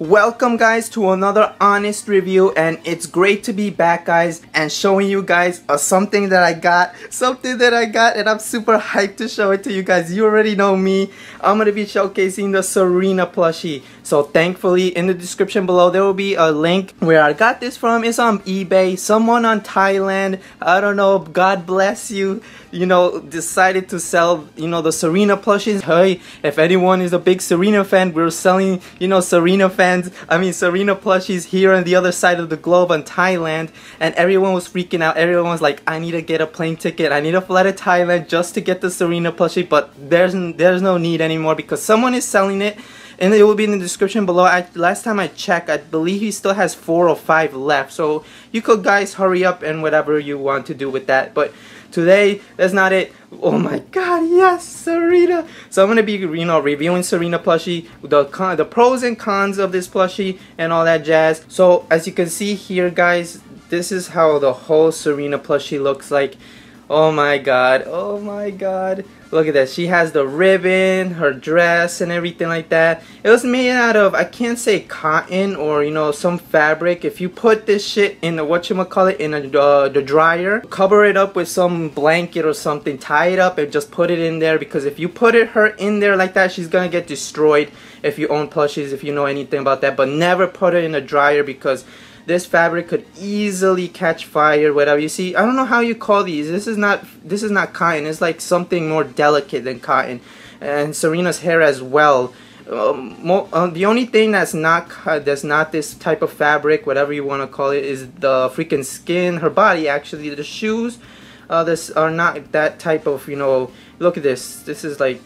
Welcome guys to another honest review and it's great to be back guys and showing you guys uh, something that I got something that I got and I'm super hyped to show it to you guys. You already know me. I'm gonna be showcasing the Serena plushie. So thankfully in the description below there will be a link where I got this from. It's on eBay. Someone on Thailand I don't know God bless you you know decided to sell you know the Serena plushies. Hey if anyone is a big Serena fan we're selling you know Serena fans I mean Serena plushies here on the other side of the globe in Thailand and everyone was freaking out. Everyone was like, I need to get a plane ticket. I need to fly to Thailand just to get the Serena plushie but there's there's no need anymore because someone is selling it and it will be in the description below. I, last time I checked, I believe he still has four or five left. So you could guys hurry up and whatever you want to do with that. But today, that's not it. Oh my god, yes, Serena! So I'm gonna be, you know, reviewing Serena plushie, the con the pros and cons of this plushie, and all that jazz. So as you can see here, guys, this is how the whole Serena plushie looks like. Oh my god, oh my god. Look at that. She has the ribbon, her dress, and everything like that. It was made out of, I can't say cotton or, you know, some fabric. If you put this shit in the, whatchamacallit, in a, uh, the dryer, cover it up with some blanket or something, tie it up and just put it in there. Because if you put it her in there like that, she's gonna get destroyed if you own plushies, if you know anything about that. But never put it in a dryer because this fabric could easily catch fire whatever. You see I don't know how you call these. This is not this is not cotton. It's like something more delicate than cotton. And Serena's hair as well. Um, uh, the only thing that's not that's not this type of fabric whatever you want to call it is the freaking skin. Her body actually the shoes uh, this are not that type of you know look at this. This is like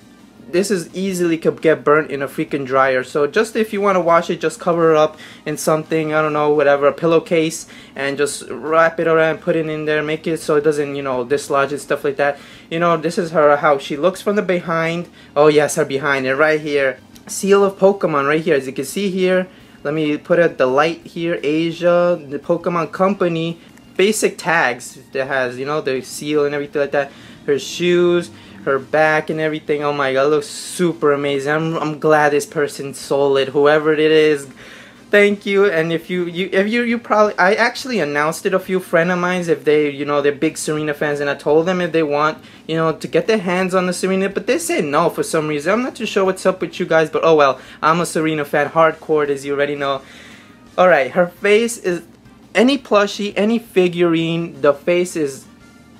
this is easily could get burnt in a freaking dryer. So just if you want to wash it just cover it up in something I don't know whatever a pillowcase and just wrap it around put it in there make it so it doesn't you know dislodge and stuff like that. You know this is her how she looks from the behind. Oh yes her behind it right here. Seal of Pokemon right here. As you can see here let me put it the light here Asia the Pokemon company. Basic tags that has you know the seal and everything like that. Her shoes her back and everything. Oh my god, looks super amazing. I'm, I'm glad this person sold it, whoever it is. Thank you. And if you, you if you you probably I actually announced it a few friend of mine if they you know they're big Serena fans and I told them if they want you know to get their hands on the Serena but they said no for some reason. I'm not too sure what's up with you guys but oh well I'm a Serena fan hardcore as you already know. Alright, her face is any plushie, any figurine, the face is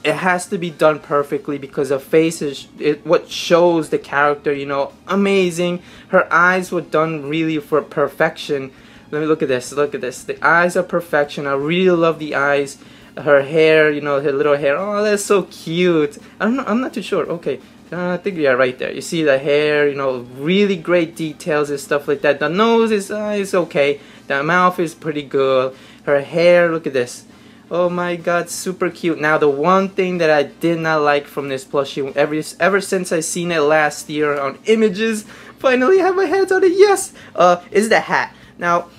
it has to be done perfectly because her face is it, what shows the character you know amazing. Her eyes were done really for perfection. Let me look at this look at this. The eyes are perfection. I really love the eyes. Her hair you know her little hair. Oh that's so cute. I'm not, know, I'm not too sure. Okay uh, I think we are right there. You see the hair you know really great details and stuff like that. The nose is, uh, is okay. The mouth is pretty good. Her hair look at this Oh my god, super cute. Now the one thing that I did not like from this plushie, ever, ever since I seen it last year on images, finally have my hands on it, yes, uh, is the hat. Now,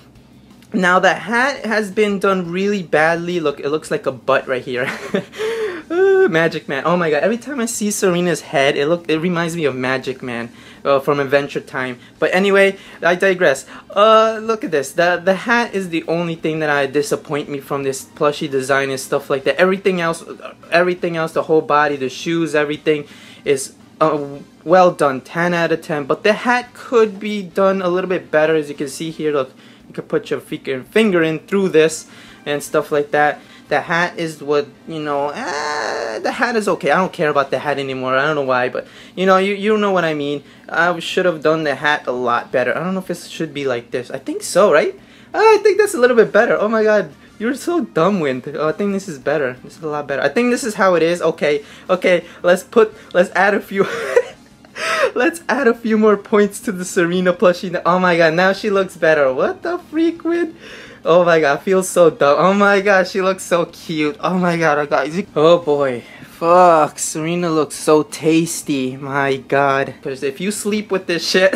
now the hat has been done really badly. Look, it looks like a butt right here. uh, Magic Man. Oh my god, every time I see Serena's head, it look it reminds me of Magic Man uh, from Adventure Time. But anyway, I digress. Uh, look at this. The the hat is the only thing that I disappoint me from this plushie design and stuff like that. Everything else, everything else, the whole body, the shoes, everything is uh, well done. 10 out of 10. But the hat could be done a little bit better. As you can see here, look, you could put your finger in through this and stuff like that. The hat is what, you know, eh, the hat is okay. I don't care about the hat anymore. I don't know why, but, you know, you, you know what I mean. I should have done the hat a lot better. I don't know if it should be like this. I think so, right? Oh, I think that's a little bit better. Oh my god. You're so dumb, Wind. Oh, I think this is better. This is a lot better. I think this is how it is. Okay, okay. Let's put. Let's add a few. let's add a few more points to the Serena plushie. Oh my god, now she looks better. What the freak, Wind? Oh my god, I feel so dumb. Oh my god, she looks so cute. Oh my god, guys. Oh boy. Fuck, Serena looks so tasty. My god. Because if you sleep with this shit,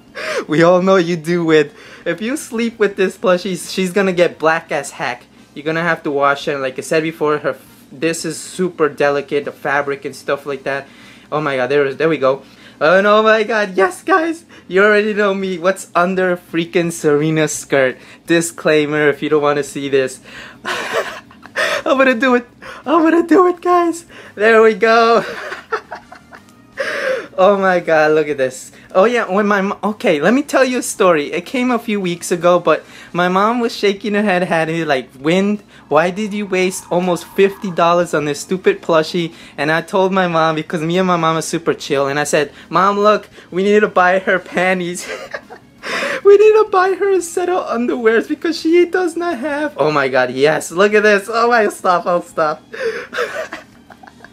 we all know you do with. If you sleep with this plushie, she's gonna get black as heck. You're gonna have to wash it. Like I said before, her this is super delicate, the fabric and stuff like that. Oh my god, there, there we go. Oh no, my god, yes guys! You already know me. What's under freaking Serena's skirt? Disclaimer if you don't want to see this. I'm gonna do it. I'm gonna do it, guys. There we go. oh my god, look at this. Oh yeah, when my okay, let me tell you a story. It came a few weeks ago, but my mom was shaking her head, had it like, "Wind, why did you waste almost fifty dollars on this stupid plushie?" And I told my mom because me and my mom are super chill, and I said, "Mom, look, we need to buy her panties." we need to buy her a set of underwears because she does not have. Oh my god, yes, look at this. Oh my, stop, I'll stop.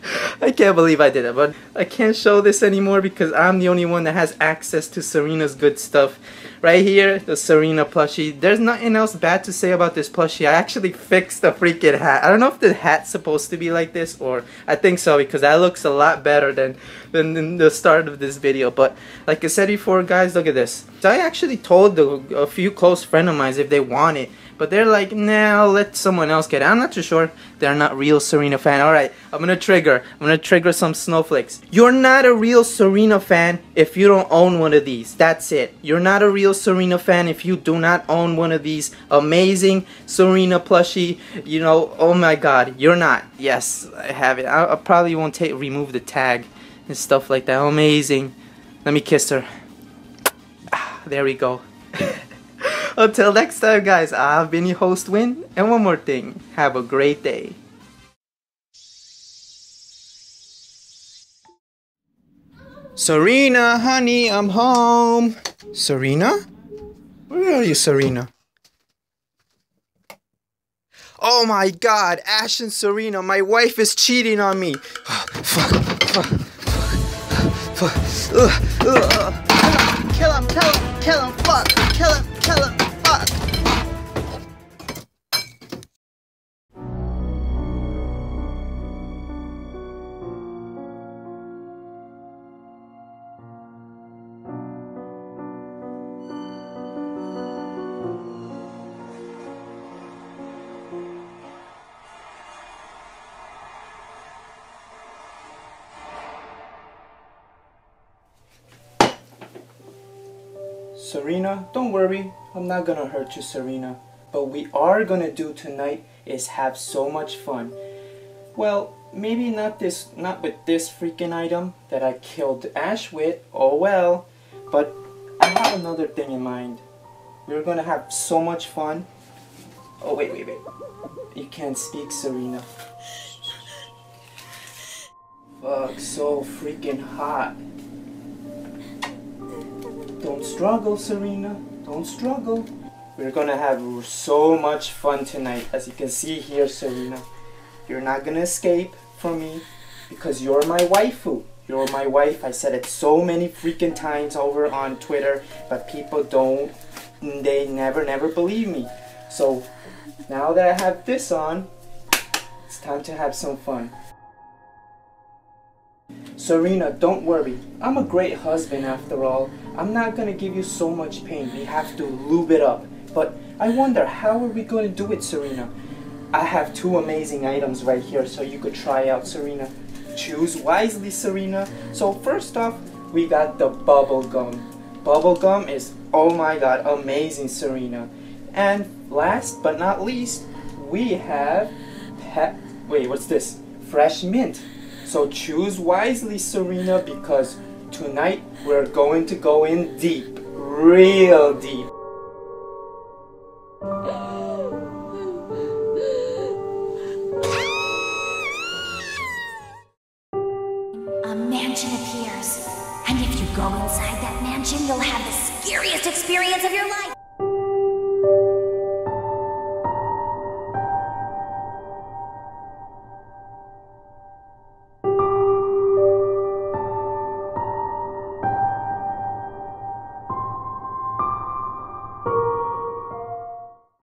I can't believe I did it, but I can't show this anymore because I'm the only one that has access to Serena's good stuff. Right here, the Serena plushie. There's nothing else bad to say about this plushie. I actually fixed the freaking hat. I don't know if the hat's supposed to be like this or I think so because that looks a lot better than, than the start of this video. But like I said before, guys, look at this. I actually told the, a few close friend of mine if they want it but they're like, nah, I'll let someone else get it. I'm not too sure. They're not real Serena fan. Alright, I'm gonna trigger. I'm gonna trigger some snowflakes. You're not a real Serena fan if you don't own one of these. That's it. You're not a real Serena fan if you do not own one of these amazing Serena plushie. You know, oh my god, you're not. Yes, I have it. I, I probably won't take remove the tag and stuff like that. Amazing. Let me kiss her. Ah, there we go. Until next time, guys, I've been your host, Win, and one more thing, have a great day. Serena, honey, I'm home. Serena? Where are you, Serena? Oh my god, Ash and Serena, my wife is cheating on me. fuck, fuck, fuck, fuck. Kill him, kill him, kill him, fuck, kill him, kill him. Serena, don't worry. I'm not gonna hurt you, Serena. But we are gonna do tonight is have so much fun. Well, maybe not this, not with this freaking item that I killed Ash with. Oh well. But I have another thing in mind. We're gonna have so much fun. Oh wait, wait, wait. You can't speak, Serena. Fuck, so freaking hot. Don't struggle, Serena. Don't struggle. We're gonna have so much fun tonight. As you can see here, Serena. You're not gonna escape from me because you're my waifu. You're my wife. I said it so many freaking times over on Twitter, but people don't, they never, never believe me. So now that I have this on, it's time to have some fun. Serena, don't worry. I'm a great husband after all. I'm not gonna give you so much pain. We have to lube it up. But I wonder, how are we to do it, Serena? I have two amazing items right here so you could try out, Serena. Choose wisely, Serena. So first off, we got the bubble gum. Bubble gum is, oh my god, amazing, Serena. And last but not least, we have pet, wait, what's this? Fresh mint. So choose wisely, Serena, because tonight we're going to go in deep, real deep.